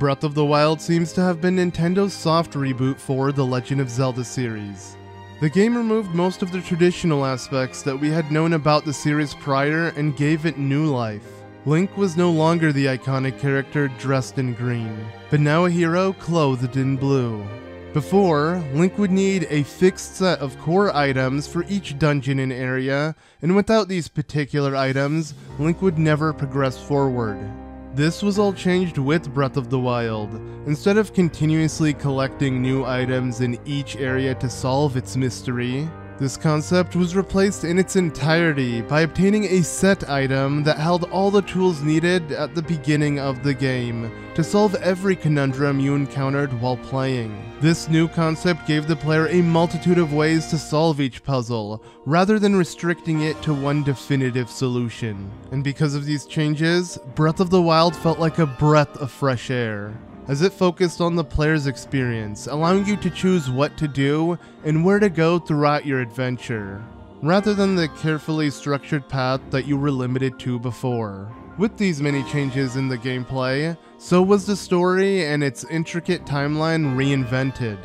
Breath of the Wild seems to have been Nintendo's soft reboot for the Legend of Zelda series. The game removed most of the traditional aspects that we had known about the series prior and gave it new life. Link was no longer the iconic character dressed in green, but now a hero clothed in blue. Before, Link would need a fixed set of core items for each dungeon and area, and without these particular items, Link would never progress forward. This was all changed with Breath of the Wild. Instead of continuously collecting new items in each area to solve its mystery, this concept was replaced in its entirety by obtaining a set item that held all the tools needed at the beginning of the game to solve every conundrum you encountered while playing. This new concept gave the player a multitude of ways to solve each puzzle, rather than restricting it to one definitive solution. And because of these changes, Breath of the Wild felt like a breath of fresh air as it focused on the player's experience, allowing you to choose what to do and where to go throughout your adventure, rather than the carefully structured path that you were limited to before. With these many changes in the gameplay, so was the story and its intricate timeline reinvented.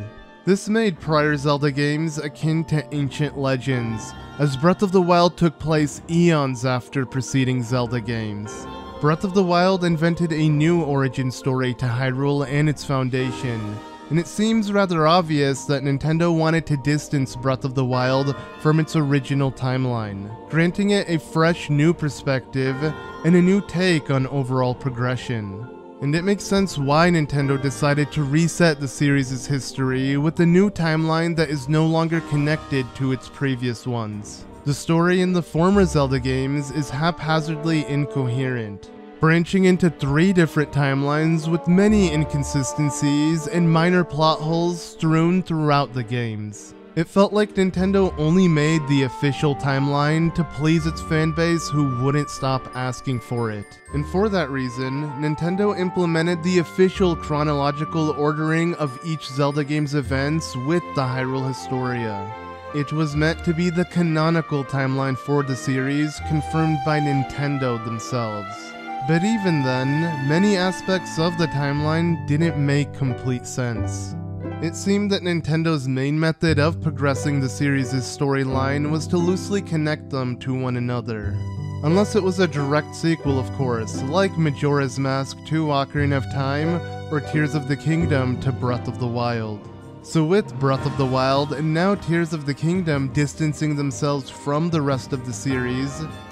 This made prior Zelda games akin to ancient legends, as Breath of the Wild took place eons after preceding Zelda games. Breath of the Wild invented a new origin story to Hyrule and its foundation, and it seems rather obvious that Nintendo wanted to distance Breath of the Wild from its original timeline, granting it a fresh new perspective and a new take on overall progression. And it makes sense why Nintendo decided to reset the series' history with a new timeline that is no longer connected to its previous ones. The story in the former Zelda games is haphazardly incoherent, branching into three different timelines with many inconsistencies and minor plot holes strewn throughout the games. It felt like Nintendo only made the official timeline to please its fanbase who wouldn't stop asking for it. And for that reason, Nintendo implemented the official chronological ordering of each Zelda game's events with the Hyrule Historia. It was meant to be the canonical timeline for the series, confirmed by Nintendo themselves. But even then, many aspects of the timeline didn't make complete sense. It seemed that Nintendo's main method of progressing the series' storyline was to loosely connect them to one another. Unless it was a direct sequel, of course, like Majora's Mask to Ocarina of Time or Tears of the Kingdom to Breath of the Wild. So, with Breath of the Wild and now Tears of the Kingdom distancing themselves from the rest of the series,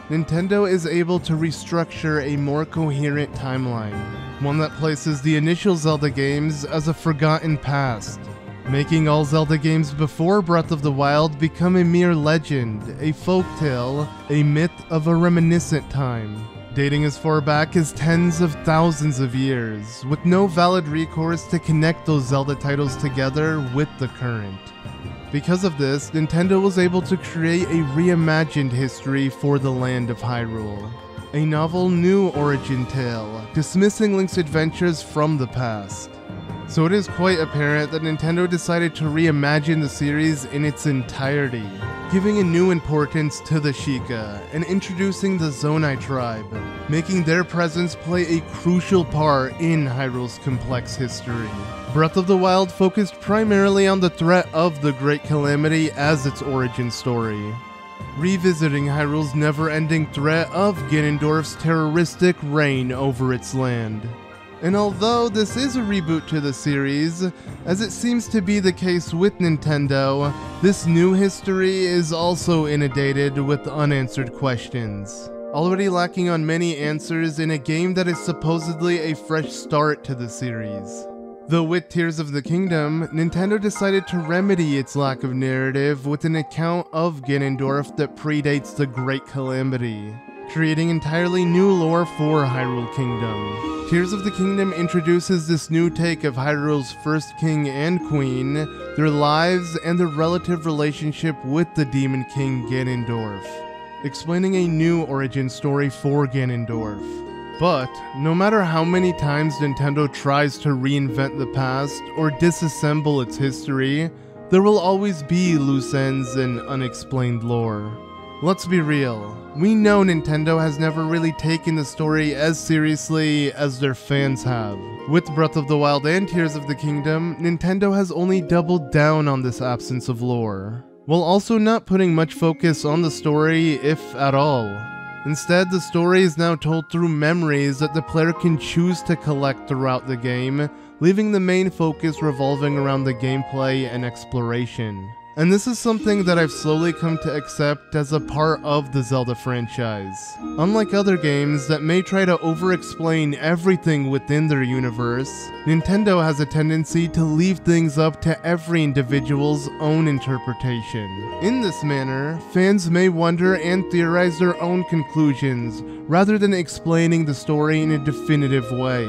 Nintendo is able to restructure a more coherent timeline, one that places the initial Zelda games as a forgotten past, making all Zelda games before Breath of the Wild become a mere legend, a folktale, a myth of a reminiscent time dating as far back as tens of thousands of years, with no valid recourse to connect those Zelda titles together with the current. Because of this, Nintendo was able to create a reimagined history for the land of Hyrule. A novel new origin tale, dismissing Link's adventures from the past. So it is quite apparent that Nintendo decided to reimagine the series in its entirety, giving a new importance to the Sheikah and introducing the Zonai tribe, making their presence play a crucial part in Hyrule's complex history. Breath of the Wild focused primarily on the threat of the Great Calamity as its origin story, revisiting Hyrule's never-ending threat of Ganondorf's terroristic reign over its land. And although this is a reboot to the series, as it seems to be the case with Nintendo, this new history is also inundated with unanswered questions. Already lacking on many answers in a game that is supposedly a fresh start to the series. Though with Tears of the Kingdom, Nintendo decided to remedy its lack of narrative with an account of Ganondorf that predates the Great Calamity, creating entirely new lore for Hyrule Kingdom. Tears of the Kingdom introduces this new take of Hyrule's first king and queen, their lives, and their relative relationship with the Demon King Ganondorf, explaining a new origin story for Ganondorf. But, no matter how many times Nintendo tries to reinvent the past or disassemble its history, there will always be loose ends and unexplained lore. Let's be real. We know Nintendo has never really taken the story as seriously as their fans have. With Breath of the Wild and Tears of the Kingdom, Nintendo has only doubled down on this absence of lore, while also not putting much focus on the story, if at all. Instead, the story is now told through memories that the player can choose to collect throughout the game, leaving the main focus revolving around the gameplay and exploration. And this is something that I've slowly come to accept as a part of the Zelda franchise. Unlike other games that may try to over explain everything within their universe, Nintendo has a tendency to leave things up to every individual's own interpretation. In this manner, fans may wonder and theorize their own conclusions rather than explaining the story in a definitive way.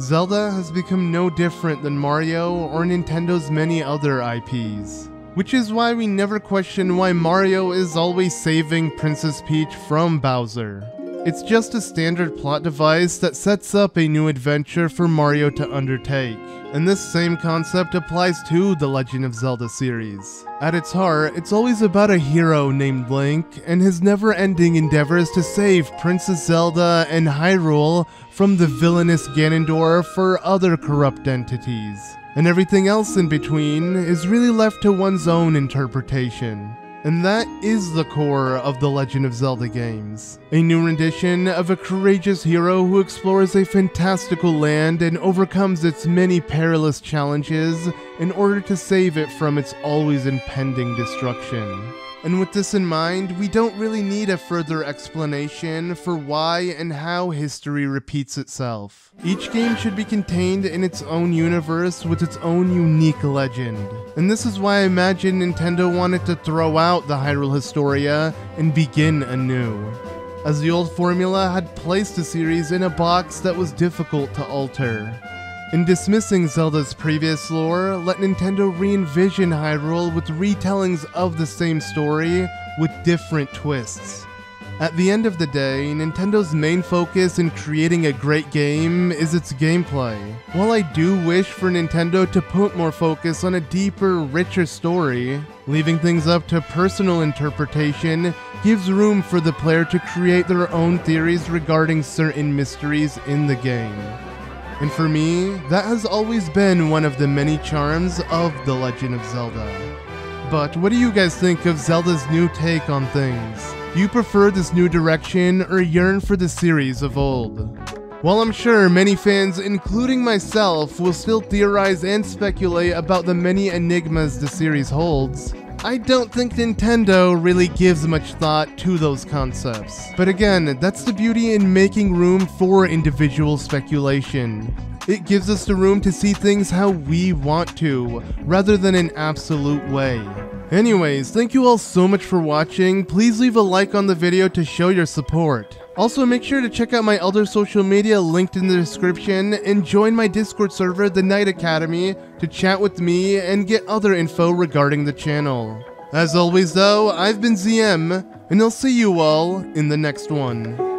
Zelda has become no different than Mario or Nintendo's many other IPs. Which is why we never question why Mario is always saving Princess Peach from Bowser. It's just a standard plot device that sets up a new adventure for Mario to undertake. And this same concept applies to the Legend of Zelda series. At its heart, it's always about a hero named Link and his never ending endeavors to save Princess Zelda and Hyrule from the villainous Ganondorf or other corrupt entities and everything else in between is really left to one's own interpretation. And that is the core of the Legend of Zelda games. A new rendition of a courageous hero who explores a fantastical land and overcomes its many perilous challenges in order to save it from its always impending destruction. And with this in mind, we don't really need a further explanation for why and how history repeats itself. Each game should be contained in its own universe with its own unique legend. And this is why I imagine Nintendo wanted to throw out the Hyrule Historia and begin anew. As the old formula had placed the series in a box that was difficult to alter. In dismissing Zelda's previous lore, let Nintendo re envision Hyrule with retellings of the same story with different twists. At the end of the day, Nintendo's main focus in creating a great game is its gameplay. While I do wish for Nintendo to put more focus on a deeper, richer story, leaving things up to personal interpretation gives room for the player to create their own theories regarding certain mysteries in the game. And for me, that has always been one of the many charms of The Legend of Zelda. But what do you guys think of Zelda's new take on things? Do you prefer this new direction or yearn for the series of old? While I'm sure many fans, including myself, will still theorize and speculate about the many enigmas the series holds, I don't think Nintendo really gives much thought to those concepts. But again, that's the beauty in making room for individual speculation. It gives us the room to see things how we want to, rather than an absolute way. Anyways, thank you all so much for watching. Please leave a like on the video to show your support. Also, make sure to check out my other social media linked in the description and join my Discord server, The Knight Academy, to chat with me and get other info regarding the channel. As always though, I've been ZM, and I'll see you all in the next one.